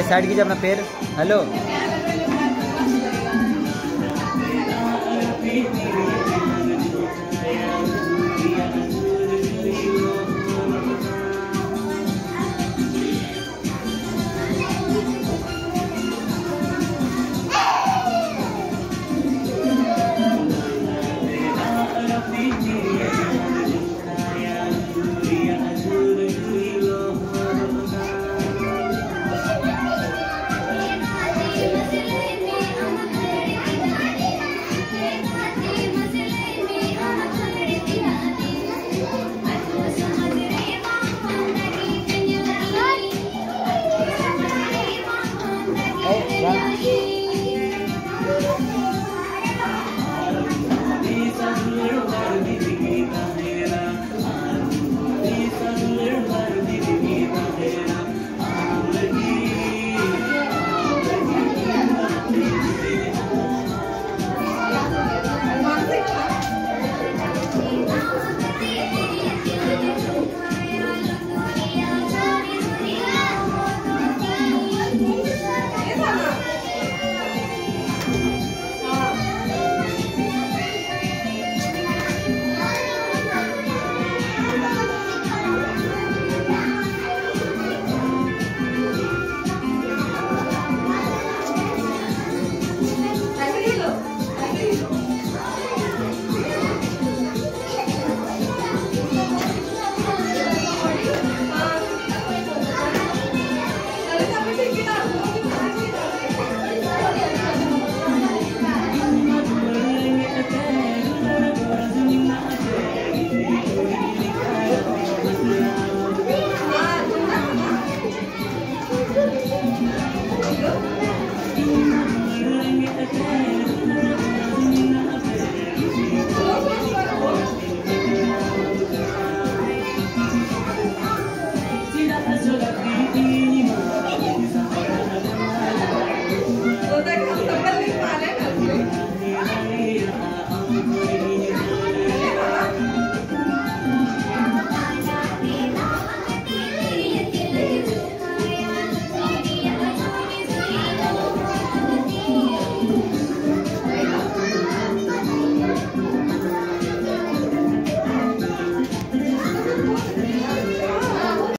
Side कीजिए अपना पैर हेलो?